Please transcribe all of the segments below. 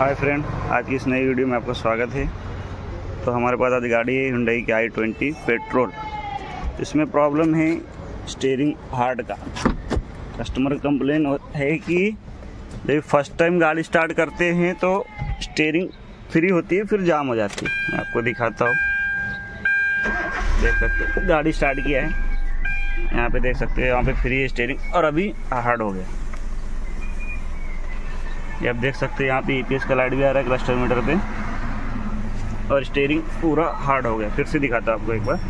Hi friend, आज की इस नई वीडियो में आपका स्वागत है। तो हमारे पास आज गाड़ी है हुंडई की आई ट्वेंटी पेट्रोल इसमें प्रॉब्लम है स्टेयरिंग हार्ड का। कस्टमर कंप्लेन है कि जब फ़र्स्ट टाइम गाड़ी स्टार्ट करते हैं तो स्टेयरिंग फ्री होती है, फिर जाम हो जाती है। मैं आपको दिखाता हूँ। देख सकते हो, गाड़ी स्टार्ट किया है। यहाँ पे देख सकते हो, यहाँ पे फ्री है स्टेयरिंग और अभी हार्ड हो गया। ये आप देख सकते हैं, यहाँ पे ईपीएस का लाइट भी आ रहा है क्लस्टर मीटर पे। और स्टेयरिंग पूरा हार्ड हो गया। फिर से दिखाता आपको एक बार।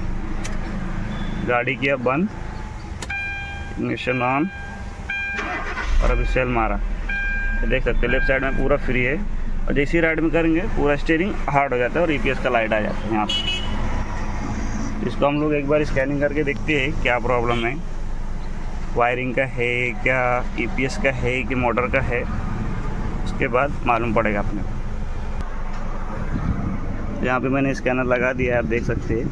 गाड़ी किया बंद। इग्निशन ऑन और अभी सेल मारा। देख सकते हैं लेफ़्ट साइड में पूरा फ्री है। और जैसे ही राइट में करेंगे, पूरा स्टेयरिंग हार्ड हो जाता है और ईपीएस का लाइट आ जाता है यहाँ पर इसको हम लोग एक बार स्कैनिंग करके देखते हैं क्या प्रॉब्लम है। वायरिंग का है क्या? ईपीएस का है कि मोटर का है? उसके बाद मालूम पड़ेगा अपने को। यहाँ पे मैंने स्कैनर लगा दिया है, आप देख सकते हैं।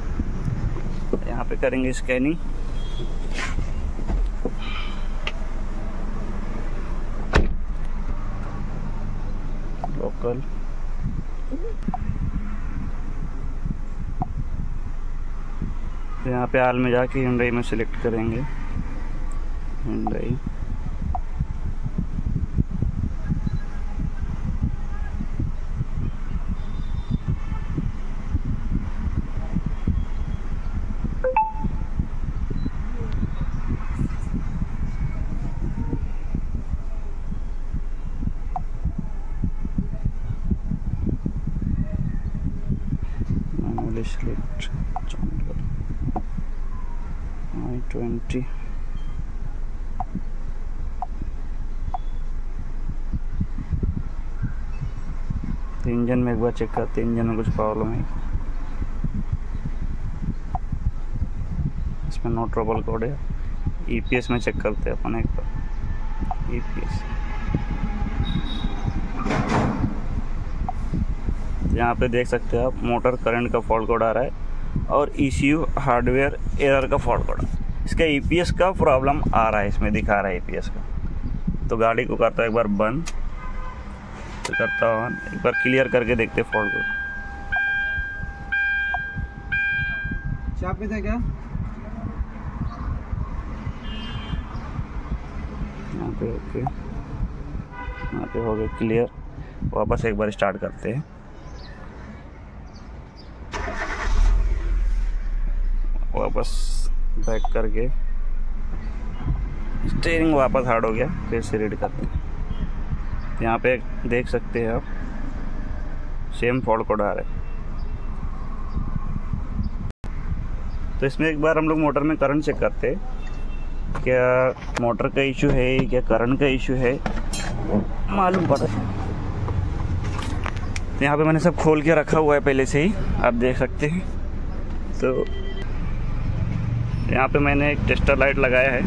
यहाँ पे करेंगे स्कैनिंग। लोकल यहाँ पे हाल में जाके हिंडई में सिलेक्ट करेंगे। हिंडई select jungle i20 तो इंजन में एक बार चेक करते हैं इंजन में कुछ प्रॉब्लम है। इसमें नो ट्रबल कोड है। ईपीएस में चेक करते हैं अपन एक बार। ईपीएस यहाँ पे देख सकते हैं आप मोटर करंट का फॉल्ट कोड आ रहा है और ईसीयू हार्डवेयर एरर का फॉल्ट कोड इसका ईपीएस का प्रॉब्लम आ रहा है इसमें दिखा रहा है ईपीएस का। तो गाड़ी को करता है एक बार बंद। तो करता हूँ एक बार क्लियर करके देखते फॉल्ट को चाप में था क्या? यहाँ पे ओके यहाँ पे हो गया क्लियर वापस एक बार स्टार्ट करते हैं। वापस बैक करके स्टेयरिंग वापस हार्ड हो गया, फिर से रीड करते हैं। यहाँ पे देख सकते हैं आप सेम फॉल्ट कोड आ रहा है। तो इसमें एक बार हम लोग मोटर में करंट चेक करते हैं, क्या मोटर का इशू है, क्या करंट का इशू है, मालूम पड़ा यहाँ पे मैंने सब खोल के रखा हुआ है पहले से ही, आप देख सकते हैं। तो यहाँ पे मैंने एक टेस्टर लाइट लगाया है।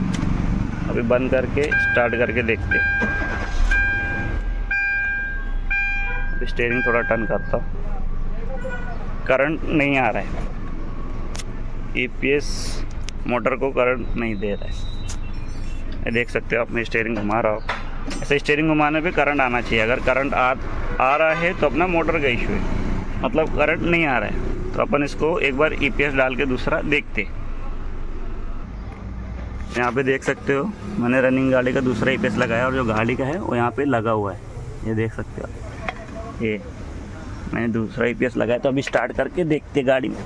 अभी बंद करके स्टार्ट करके देखते अभी स्टेयरिंग थोड़ा टर्न करता हूँ। करंट नहीं आ रहा है। ईपीएस मोटर को करंट नहीं दे रहा है। देख सकते हो आप, मैं स्टेयरिंग घुमा रहा हूँ। ऐसे स्टेयरिंग घुमाने पे करंट आना चाहिए। अगर करंट आ आ रहा है तो अपना मोटर का इशू है। मतलब करंट नहीं आ रहा है तो अपन इसको एक बार ईपीएस डाल के दूसरा देखते यहाँ पे देख सकते हो, मैंने रनिंग गाड़ी का दूसरा ईपीएस लगाया और जो गाड़ी का है, वो यहाँ पे लगा हुआ है। ये देख सकते हो ये, मैंने दूसरा ईपीएस लगाया तो अभी स्टार्ट करके देखते गाड़ी में।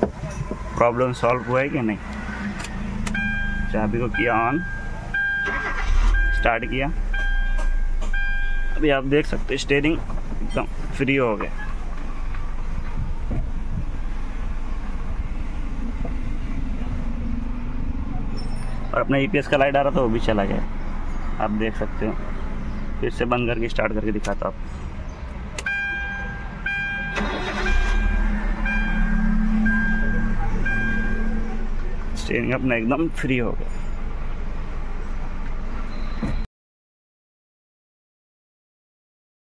प्रॉब्लम सॉल्व हुआ है कि नहीं? चाबी को किया ऑन स्टार्ट किया। अभी आप देख सकते हो स्टेयरिंग एकदम फ्री हो गया। और अपना ईपीएस का लाइट आ रहा था, वो भी चला गया। आप देख सकते हो। फिर से बंद करके स्टार्ट करके दिखाता हूँ स्टेयरिंग अपना एकदम फ्री हो गया।